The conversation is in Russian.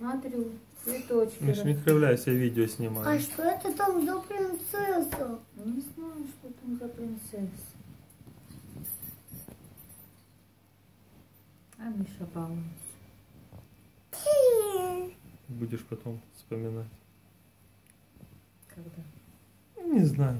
Смотрю, цветочки. Миш, не кривляйся, видео снимаю. А что это там за принцесса? Ну, не знаю, что там за принцесса. А Миша балуется. Будешь потом вспоминать. Когда? Не знаю.